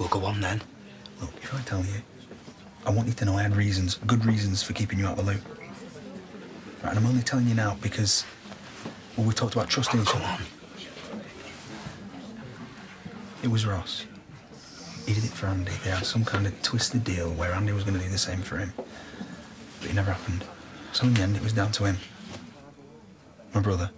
We'll go on then. Look, if I tell you, I want you to know I had reasons, good reasons for keeping you out of the loop. Right, and I'm only telling you now because, well, we talked about trusting each other. It was Ross. He did it for Andy. They had some kind of twisted deal where Andy was going to do the same for him. But it never happened. So in the end, it was down to him. My brother.